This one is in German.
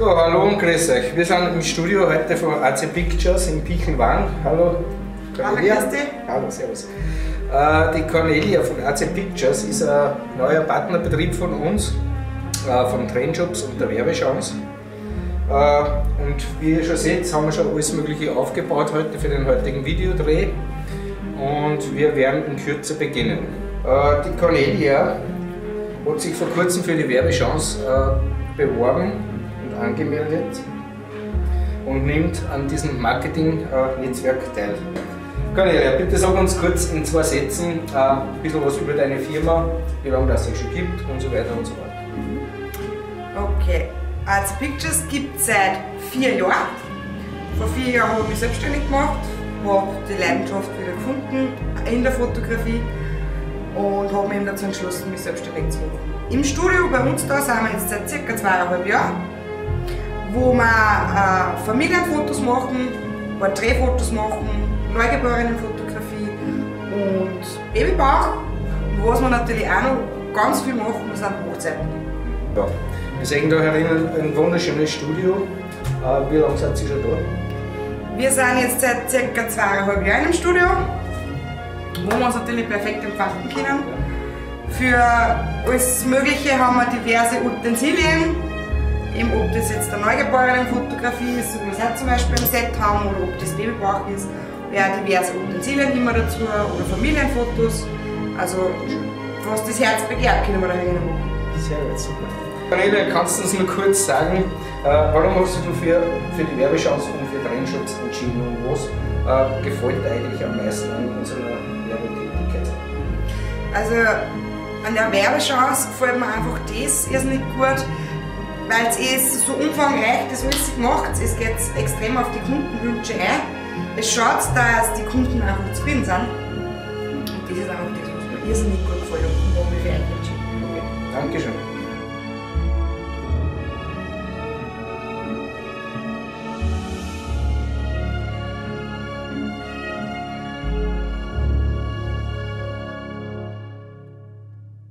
So, hallo und grüß euch. Wir sind im Studio heute von AC Pictures in Pichelwang. Hallo Cornelia. Hallo, Hallo, servus. Äh, die Cornelia von AC Pictures ist ein neuer Partnerbetrieb von uns, äh, von Trendjobs und der Werbechance. Äh, und wie ihr schon seht, haben wir schon alles Mögliche aufgebaut heute für den heutigen Videodreh. Und wir werden in Kürze beginnen. Die Cornelia hat sich vor kurzem für die Werbechance beworben angemeldet und nimmt an diesem Marketing-Netzwerk teil. Cornelia, bitte sag uns kurz in zwei Sätzen äh, ein bisschen was über deine Firma, wie lange das es schon gibt und so weiter und so fort. Okay, Arts Pictures gibt es seit vier Jahren. Vor vier Jahren habe ich mich selbstständig gemacht, habe die Leidenschaft wieder gefunden in der Fotografie und habe mich dazu entschlossen, mich selbstständig zu machen. Im Studio bei uns da sind wir jetzt seit circa zweieinhalb Jahren wo wir äh, Familienfotos machen, Porträtfotos machen, Neugeborenenfotografie und Babybauch. Was wir natürlich auch noch ganz viel machen, sind Hochzeiten. Ja, wir sehen da herinnen ein wunderschönes Studio. Äh, wie lange seid ihr schon da? Wir sind jetzt seit circa zweieinhalb Jahren im Studio, wo wir uns natürlich perfekt entfalten können. Für alles Mögliche haben wir diverse Utensilien, Eben ob das jetzt eine Neugeborenenfotografie ist, so wie wir es heute zum Beispiel im Set haben, oder ob das Babybauch ist, ja diverse Utensilien immer dazu oder Familienfotos. Also was das Herz begehrt, können wir da machen. Sehr gut, super. Cornelia, kannst du uns nur kurz sagen, äh, warum hast du für, für die Werbechance und für Trendschutz entschieden und was äh, gefällt eigentlich am meisten an unserer Werbetätigkeit? Also an der Werbechance gefällt mir einfach das irrsinnig gut, weil es ist so umfangreich, das alles gemacht, es geht extrem auf die Kundenwünsche ein. Es schaut, dass die Kunden einfach zufrieden sind. Und das ist einfach das, was mir irrsinnig gut gefällt und wo mich für euch Okay, Dankeschön.